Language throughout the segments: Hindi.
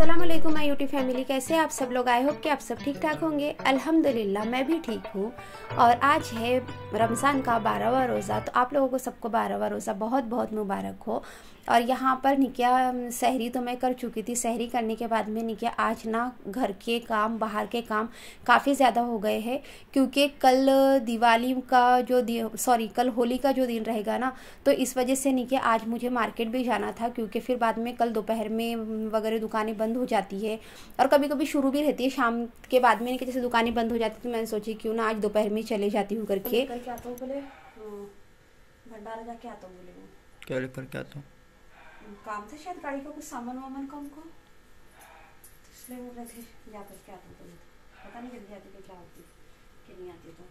असलम माई यूटी फैमिली कैसे आप सब लोग? आए हो कि आप सब ठीक ठाक होंगे। अल्हम्दुलिल्लाह, मैं भी ठीक हूँ। और आज है रमज़ान का बारहवा रोज़ा तो आप लोगों को सबको बारहवा रोज़ा बहुत बहुत मुबारक हो। और यहाँ पर निकिया सहरी तो मैं कर चुकी थी। सहरी करने के बाद में निकिया आज ना घर के काम, बाहर के काम काफ़ी ज़्यादा हो गए हैं। क्योंकि कल दिवाली का जो सॉरी कल होली का जो दिन रहेगा ना तो इस वजह से निकिया आज मुझे मार्केट भी जाना था, क्योंकि फिर बाद में कल दोपहर में वगैरह दुकानें बंद हो जाती है। और कभी कभी शुरू भी रहती है शाम के बाद में जैसे दुकानें बंद हो जाती तो मैंने सोची क्यों ना आज दोपहर में चले जाती हूँ करके। हाँ, भंडारा जाके आता हूँ बोले क्या लेकर के आता हूँ? काम था शायद गाड़ी का कुछ सामान वामान का उनको तो इसलिए बोल रहे थे जा करके आते पता नहीं जल्दी आती क्या होती कि नहीं आती तो।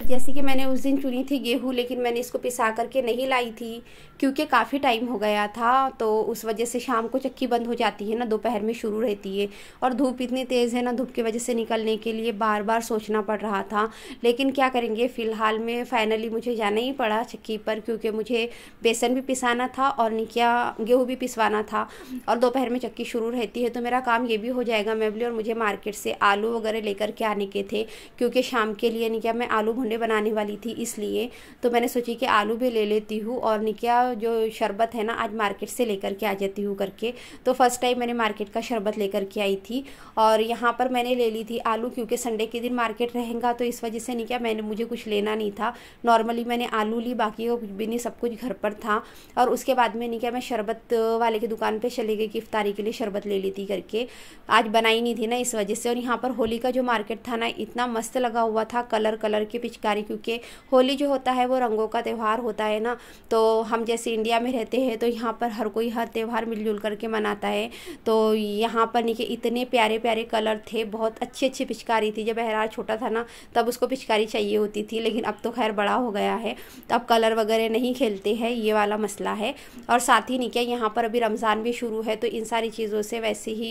जैसे कि मैंने उस दिन चुनी थी गेहूँ, लेकिन मैंने इसको पिसा करके नहीं लाई थी, क्योंकि काफ़ी टाइम हो गया था तो उस वजह से शाम को चक्की बंद हो जाती है ना, दोपहर में शुरू रहती है। और धूप इतनी तेज़ है ना, धूप की वजह से निकलने के लिए बार बार सोचना पड़ रहा था। लेकिन क्या करेंगे, फ़िलहाल में फ़ाइनली मुझे जाना ही पड़ा चक्की पर, क्योंकि मुझे बेसन भी पिसाना था और निकिया गेहूँ भी पिसवाना था। और दोपहर में चक्की शुरू रहती है तो मेरा काम ये भी हो जाएगा मेबली और मुझे मार्केट से आलू वगैरह लेकर के आने के थे, क्योंकि शाम के लिए निकिया, मैं आलू भुंडे बनाने वाली थी इसलिए तो मैंने सोची कि आलू भी ले लेती हूँ और निकिया जो शरबत है ना, आज मार्केट से लेकर के आ जाती हूँ करके। तो फ़र्स्ट टाइम मैंने मार्केट का शरबत लेकर के आई थी और यहाँ पर मैंने ले ली थी आलू क्योंकि संडे के दिन मार्केट रहेगा तो इस वजह से नहीं क्या मैंने, मुझे कुछ लेना नहीं था। नॉर्मली मैंने आलू ली, बाकी कुछ भी नहीं, सब कुछ घर पर था। और उसके बाद में नहीं क्या मैं शरबत वाले की दुकान पर चली गई कि इफ्तारी के लिए शरबत ले ली थी करके। आज बनाई नहीं थी ना इस वजह से। और यहाँ पर होली का जो मार्केट था ना, इतना मस्त लगा हुआ था कलर कलर के पिचकारी क्योंकि होली जो होता है वो रंगों का त्यौहार होता है ना। तो हम जैसे इंडिया में रहते हैं तो यहाँ पर हर कोई हर त्यौहार मिलजुल करके मनाता है। तो यहाँ पर नीचे इतने प्यारे प्यारे कलर थे, बहुत अच्छी अच्छी पिचकारी थी। जब बहरार छोटा था ना, तब उसको पिचकारी चाहिए होती थी, लेकिन अब तो खैर बड़ा हो गया है। तो अब कलर वगैरह नहीं खेलते हैं, ये वाला मसला है। और साथ ही नहीं, क्या यहाँ पर अभी रमज़ान भी शुरू है तो इन सारी चीज़ों से वैसे ही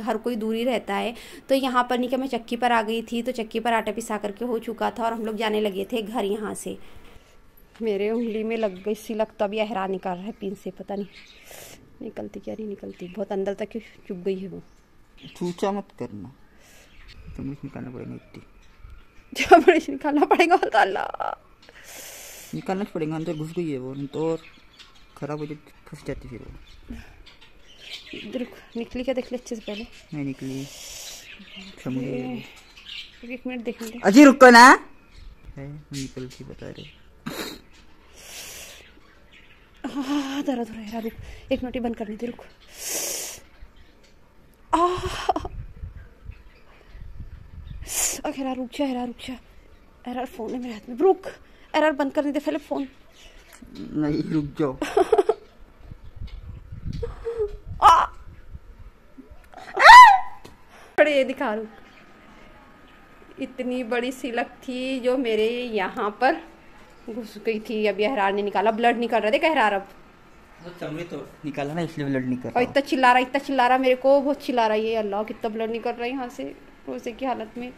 हर कोई दूरी रहता है। तो यहाँ पर नहीं, क्या मैं चक्की पर आ गई थी तो चक्की पर आटा पिसा करके हो चुका था, और हम लोग जाने लगे थे घर यहाँ से। मेरे उंगली में लग गई सिलक तो अभी अहरा निकाल रहा है पिन से पता नहीं। निकलती क्या नहीं निकलती। बहुत अंदर तक चुप गई है वो। चूचा मत करना। निकालना पड़ेगा इतनी चम्मच निकालना पड़ेगा तो अल्लाह निकालना पड़ेगा अंदर घुस गई है वो तो और खराब हो जाती फंस जाती फिर वो। निकली क्या देख ले अच्छे से पहले? नहीं निकली। एक मिनट देखने अजी रुको ना। है निकल की बता रहे हाँ धरा हेरा रुक एक मिनट बंद करने दे रुक। हेरा रुक जा हेरा रुक जा। एरर फ़ोन है मेरे हाथ में। रुक। एरर बंद करने दे पहले फ़ोन। नहीं रुक जाओ। खड़े ये दिखा रू इतनी बड़ी सिलक थी जो मेरे यहाँ पर घुस गई थी। अभी हरार ने निकाला। ब्लड निकल रहा देखा हरार अब। तो निकाला ना इसलिए ब्लड निकल और इतना चिल्ला रहा इतना चिल्ला रहा मेरे को। बहुत चिल्ला रहा है अल्लाह कितना ब्लड निकल रहा है यहाँ से रोज़े की हालत में।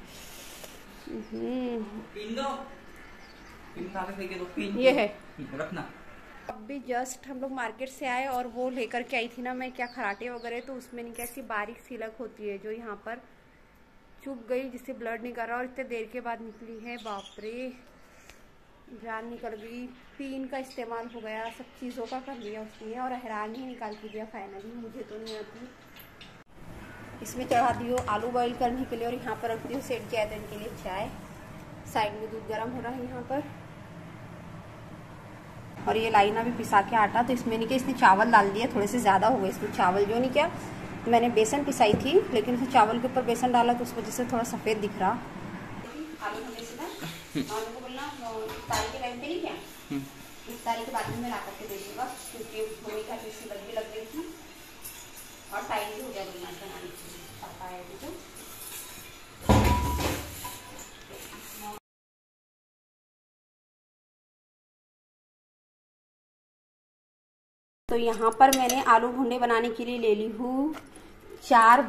ये है। रखना। अभी जस्ट हम लोग मार्केट से आए और वो लेकर के आई थी ना मैं क्या खराटे वगैरह तो उसमें नहीं कैसी बारीक सिलक होती है जो यहाँ पर चुप गई जिससे ब्लड निकल रहा और इतने देर के बाद निकली है, बापरे। जान निकल गई। पीन का इस्तेमाल हो गया, सब चीज़ों का कर लिया उसने और हैरान ही निकाल के दिया फाइनली मुझे तो नहीं आती। इसमें चढ़ा दियो, आलू बॉईल करने के लिए और यहाँ पर रख दियो सेट किया इनके लिए चाय। साइड में दूध गर्म हो रहा है यहाँ पर। और ये लाइन अभी पिसा के आटा तो इसमें नहीं क्या, इसने चावल डाल दिया, थोड़े से ज़्यादा हो गए। इसमें चावल जो नहीं क्या मैंने बेसन पिसाई थी लेकिन उसे चावल के ऊपर बेसन डाला तो उस वजह से थोड़ा सफ़ेद दिख रहा। आलू आलू को बोलना इफ्तारी के टाइम पे नहीं क्या? इफ्तारी के बाद में ला करके दे क्योंकि मम्मी का मुसीबत भी लग गई थी और टाइम भी हो गया बोलना बनाने के लिए। पापा आए तो। तो यहाँ पर मैंने आलू भुंडे बनाने के लिए ले ली हूँ। चार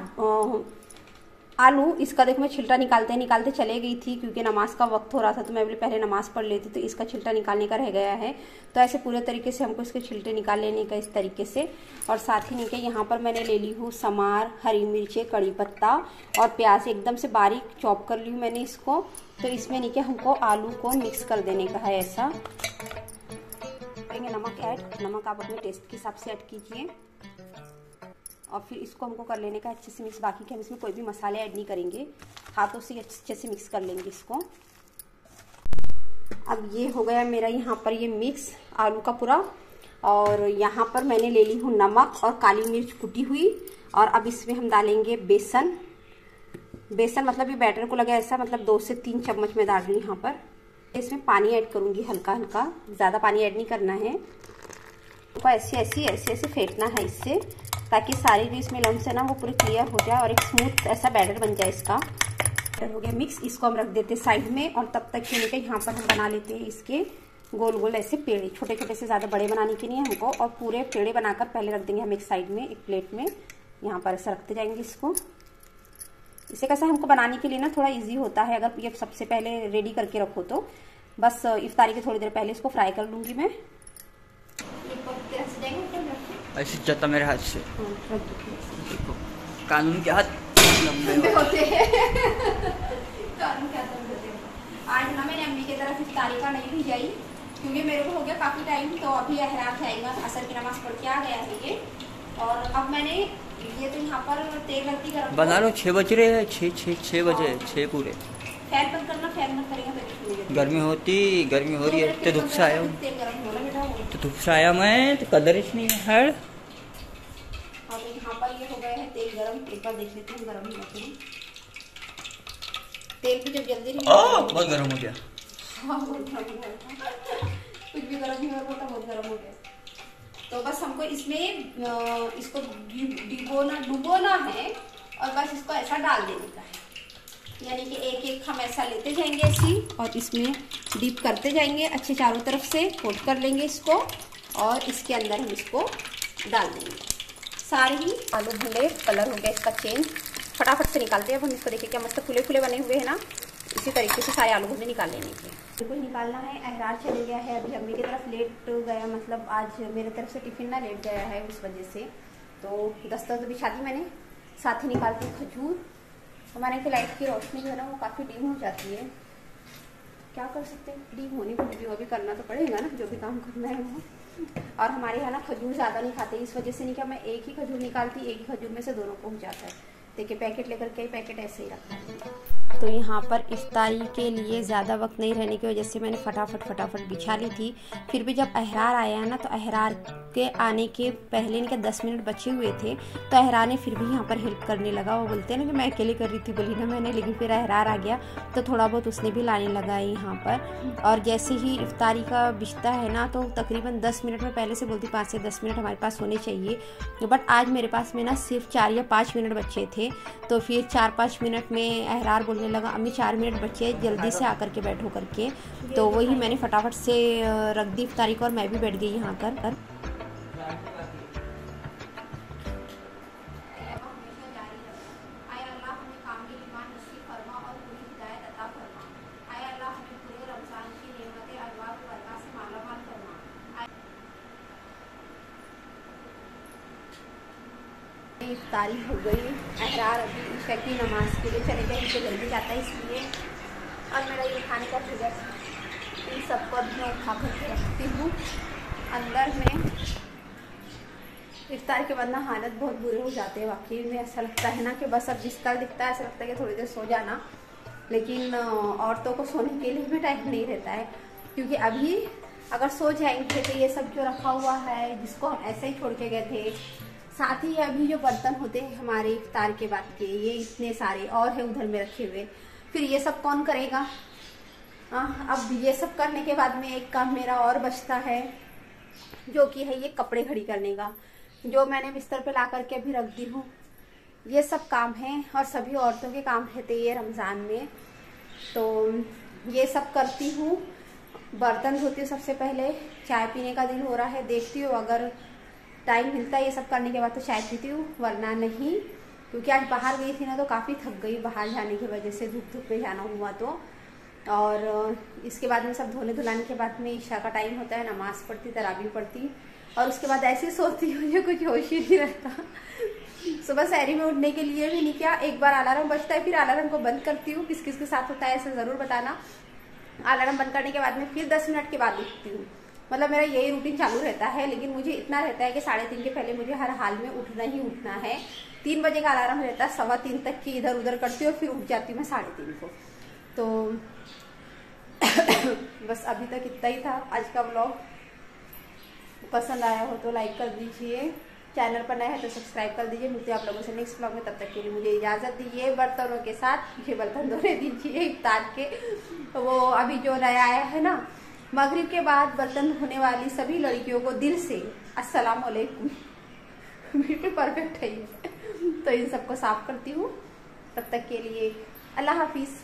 आलू, इसका देखो मैं छिलटा निकालते निकालते चले गई थी क्योंकि नमाज़ का वक्त हो रहा था तो मैं बोले पहले नमाज़ पढ़ लेती तो इसका छिलटा निकालने का रह गया है। तो ऐसे पूरे तरीके से हमको इसके छिलटे निकाल लेने का इस तरीके से। और साथ ही नीचे यहाँ पर मैंने ले ली हूँ समार, हरी मिर्चे, कड़ी पत्ता और प्याज। एकदम से बारीक चॉप कर ली मैंने इसको। तो इसमें नीचे हमको आलू को मिक्स कर देने का है ऐसा। करेंगे नमक ऐड। नमक आप अपने टेस्ट के हिसाब से ऐड कीजिए। और फिर इसको हमको कर लेने का अच्छे से मिक्स बाकी के हम इसमें कोई भी मसाले ऐड नहीं करेंगे। हाथों से अच्छे से मिक्स कर लेंगे इसको। अब ये हो गया मेरा यहाँ पर ये मिक्स आलू का पूरा। और यहाँ पर मैंने ले ली हूँ नमक और काली मिर्च कुटी हुई। और अब इसमें हम डालेंगे बेसन। बेसन मतलब ये बैटर को लगा ऐसा मतलब दो से तीन चम्मच में डाल रही हूँ यहाँ पर। इसमें पानी ऐड करूँगी हल्का हल्का। ज़्यादा पानी ऐड नहीं करना है। तो ऐसे ऐसे ऐसे ऐसे फेंटना है इससे। ताकि सारी जो इसमें लम्स है ना, वो पूरी क्लियर हो जाए और एक स्मूथ ऐसा बैटर बन जाए इसका। बैटर हो गया मिक्स इसको हम रख देते साइड में और तब तक के यहाँ पर हम बना लेते हैं इसके गोल गोल ऐसे पेड़े। छोटे छोटे से ज़्यादा बड़े बनाने के लिए हमको और पूरे पेड़े बनाकर पहले रख देंगे हम एक साइड में, एक प्लेट में। यहाँ पर ऐसा रखते जाएँगे इसको। इसे कैसा हमको बनाने के लिए ना थोड़ा इजी होता है, अगर ये सबसे पहले रेडी करके रखो तो। बस इफ्तारी के थोड़ी देर पहले इसको फ्राई कर लूँगी मैं। ऐसे जाता मेरे हाथ से। हाँ, देखो कानून के हाथ लंबे होते हैं। कानून के हाथ लंबे होते हैं। आज ना मैंने अम्मी की तरफ़ इफ्तारी का नहीं भी जाई क्योंकि मेरे को हो गया काफ़ी टाइम तो अभी अहराम जाएगा असर की नमाज़ पढ़ के आ गया है ये। और अब मैंने ये तो यहाँ पर तेल रखती गर्म बना लो छः बज रहे हैं छः छः छः बजे छः पूरे। फ़ैन बंद करना फ़ैन बंद करेंगे गर्मी होती गर्मी हो रही है तो धूप से आया हूँ। तो से आया मैं तो कदर ही नहीं है और यहाँ पर ये हो गया है तेल गरम एक बार देख लेते हैं गरम ही हैं। तेल भी जब जल्दी नहीं ओह बहुत गर्म हो गया। हाँ, बहुत गर्म हो गया। कुछ भी गर्म नहीं हो रहा था बहुत गर्म हो गया। तो बस हमको इसमें इसको डिबोना डुबोना है और बस इसको ऐसा डाल देने का है। यानी कि एक एक हम ऐसा लेते जाएँगे ऐसी और इसमें डीप करते जाएँगे अच्छे चारों तरफ़ से, कोट कर लेंगे इसको और इसके अंदर हम इसको डाल देंगे। सारे ही आलू भुले कलर हो गया इसका चेंज फटाफट से निकालते हैं। अब हम इसको देखिए क्या मस्त फुले फुले बने हुए हैं ना। इसी तरीके से सारे आलू भुले निकाल लेने के बिल्कुल निकालना है। अहरार चले गया है। अभी अम्मी की तरफ़ लेट गया मतलब आज मेरे तरफ़ से टिफ़िन ना लेट गया है उस वजह से। तो दस्तर तो बिछा दी मैंने साथ ही निकालती हूँ खजूर। हमारे लाइट की रोशनी जो है ना, वो काफ़ी डिम हो जाती है। क्या कर सकते हैं? फ्री होने को भी वो भी करना तो पड़ेगा ना, जो भी काम करना है वो। और हमारे यहाँ ना खजूर ज़्यादा नहीं खाते, इस वजह से नहीं क्या मैं एक ही खजूर निकालती, एक ही खजूर में से दोनों को हो जाता है। देखिए, पैकेट लेकर के पैकेट ऐसे ही रखा है। तो यहाँ पर इफ्तारी के लिए ज़्यादा वक्त नहीं रहने की वजह से मैंने फटाफट फटाफट बिछा ली थी। फिर भी जब अहरार आया ना तो अहरार के आने के पहले इनके दस मिनट बचे हुए थे तो अहरार ने फिर भी यहाँ पर हेल्प करने लगा। वो बोलते हैं ना कि मैं अकेले कर रही थी बोली ना मैंने, लेकिन फिर अहरार आ गया तो थोड़ा बहुत उसने भी लाने लगा है यहाँ पर। और जैसे ही इफ्तारी का बिछता है ना तो तकरीबन दस मिनट में पहले से बोलती पाँच से दस मिनट हमारे पास होने चाहिए। बट आज मेरे पास में ना सिर्फ़ चार या पाँच मिनट बचे थे तो फिर चार पाँच मिनट में अहरार बोलने लगा, अम्मी, चार मिनट बचे, जल्दी से आकर के बैठो करके। तो वही मैंने फटाफट से रख दी को और मैं भी बैठ गई यहाँ कर कर इफ्तारी हो गई अहरार अभी ईशा की नमाज़ के लिए चले गए तो जल्दी जाता है इसलिए। और मेरा ये खाने का फिगर इन सबको अभी मैं उठा करके रखती हूँ। अंदर में इफ्तार के बाद ना हालत बहुत बुरे हो जाते हैं वाकई। में ऐसा लगता है ना कि बस अब बिस्तर दिखता है, ऐसा लगता है कि थोड़ी देर सो जाना। लेकिन औरतों को सोने के लिए भी टाइम नहीं रहता है। क्योंकि अभी अगर सो जाएँगे तो ये सब जो रखा हुआ है? जिसको हम ऐसे ही छोड़ के गए थे। साथ ही अभी जो बर्तन होते हैं हमारे इफ्तार के बाद के ये इतने सारे और है उधर में रखे हुए। फिर ये सब कौन करेगा? आ, अब ये सब करने के बाद में एक काम मेरा और बचता है जो कि है ये कपड़े खड़ी करने का जो मैंने बिस्तर पे ला करके अभी रख दी हूँ। ये सब काम है और सभी औरतों के काम रहते ये रमज़ान में। तो ये सब करती हूँ। बर्तन धोती हूँ सबसे पहले चाय पीने का दिन हो रहा है देखती हूँ अगर टाइम मिलता है ये सब करने के बाद तो शायद पीती हूँ वरना नहीं। क्योंकि आज बाहर गई थी ना तो काफ़ी थक गई बाहर जाने की वजह से धूप धूप पे जाना हुआ तो। और इसके बाद में सब धोने धुलाने के बाद में ईशा का टाइम होता है, नमाज़ पढ़ती तराबी पढ़ती। और उसके बाद ऐसे सोती मुझे कुछ होश ही नहीं रहता। सुबह शहरी में उठने के लिए भी नहीं किया, एक बार अलार्म बजता है, फिर अलार्म को बंद करती हूँ किस किस के साथ होता है ऐसा ज़रूर बताना। अलार्म बंद करने के बाद में फिर दस मिनट के बाद उठती हूँ। मतलब मेरा यही रूटीन चालू रहता है, लेकिन मुझे इतना रहता है कि साढ़े तीन के पहले मुझे हर हाल में उठना ही उठना है। तीन बजे का अलार्म रहता है, सवा तीन तक की इधर उधर करती हूँ फिर उठ जाती हूँ मैं साढ़े तीन को। तो बस अभी तक इतना ही था। आज का ब्लॉग पसंद आया हो तो लाइक कर दीजिए। चैनल पर नए हैं तो सब्सक्राइब कर दीजिए। मिलते आप लोगों से नेक्स्ट ब्लॉग में। तब तक के लिए मुझे इजाज़त दीजिए। बर्तनों के साथ मुझे बर्तन धोने दीजिए, इफ्तार के। वो अभी जो नया आया है ना मगरिब के बाद बर्तन धोने वाली सभी लड़कियों को दिल से अस्सलाम वालेकुम। बिल्कुल परफेक्ट है ये। तो इन सबको साफ़ करती हूँ। तब तक के लिए अल्लाह हाफिज़।